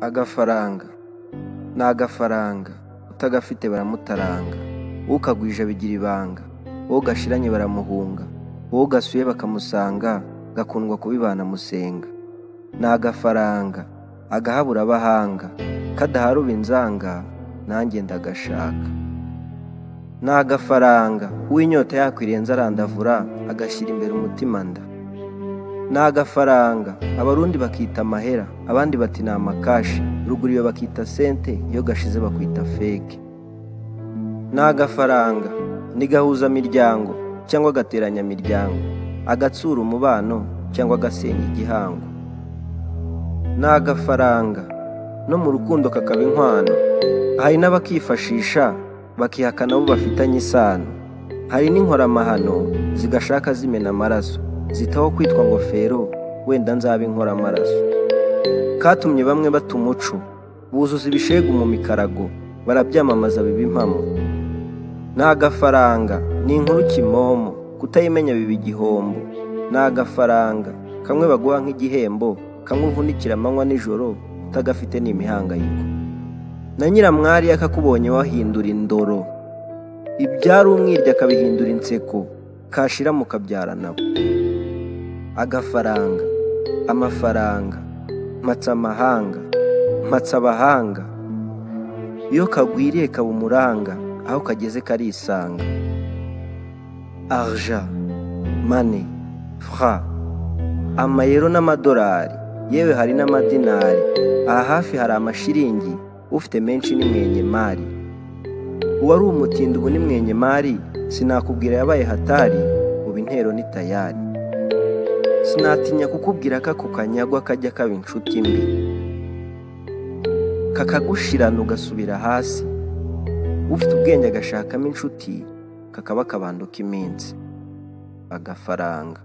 agafaranga. Ni agafaranga utagafite baramutaranga. Ukagwije bigira ibanga. Uwo gashiranye baramuhunga. Uwo gasuye bakamusanga gakundwa kubibana musenga. Ni agafaranga agahabura abahanga. Kadaharuba inzanga nanjye ndagashaka. Ni agafaranga uw'inyota yakwirenza arandavura agashyira imbere umutima nda. Ni agafaranga abarundi bakita amahera abandi bati ni amakashi ruguru iyo bakita sente iyo gashize bakwita feke. Ni agafaranga ni gahuzamiryango cyangwa agateranyamiryango agatsura umubano cyangwa agasenya igihango. Ni agafaranga no mu rukundo kakaba inkwano. Hari n'abakifashisha bakihakana abo bafitanye isano. Hari n'inkoramahano zigashaka zimena amaraso. Zitaho kwitwa ngofero wenda nzaba inkoramaraso katumye bamwe bata umuco. Buzuza ibishegu mu mikarago barabyamamaza biba impamo. Ni agafaranga ni inkuru kimomo kutayimenya biba igihombo. Ni agafaranga kamwe baguha nk'igihembo kamwe uvunikira amanywa nijoro utagafite ni imihangayiko na nyiramwari akakubonye wahindura indoro. Ibyari umwirya akabihindura inseko kashira mukabyara nabo. Agafaranga. Amafaranga. Mpatse amahanga. Mpatse abahanga. Iyo kagwiriye kaba umuranga aho kageze karisanga. Arja mane fra amayero n'amadolari. Yewe hari n'amadinari. Aha hafi hari amashiringi. Ufite menshi ni mwenyemari uwari umutindi ubu ni mwenyemari sinakubwira yabaye hatari. Ubu intero ni tayari. Sinatinya kukubwira ko ako kanyagwa kajya kaba inshuti mbi. Kakagushirana ugasubira hasi. Ufite ubwenge agashakamo inshuti kakaba akabando k'iminsi agafaranga.